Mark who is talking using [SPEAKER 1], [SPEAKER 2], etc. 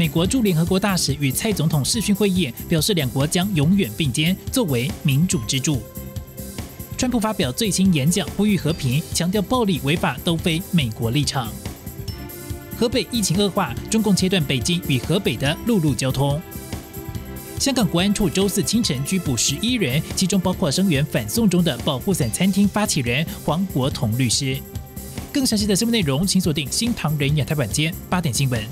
[SPEAKER 1] 美国驻联合国大使与蔡总统视讯会议，表示两国将永远并肩，作为民主支柱。川普发表最新演讲，呼吁和平，强调暴力违法都非美国立场。河北疫情恶化，中共切断北京与河北的陆路交通。香港国安处周四清晨拘捕十一人，其中包括声援反送中的保护伞餐厅发起人黄国同律师。更详细的新闻内容，请锁定新唐人亚太晚间八点新闻。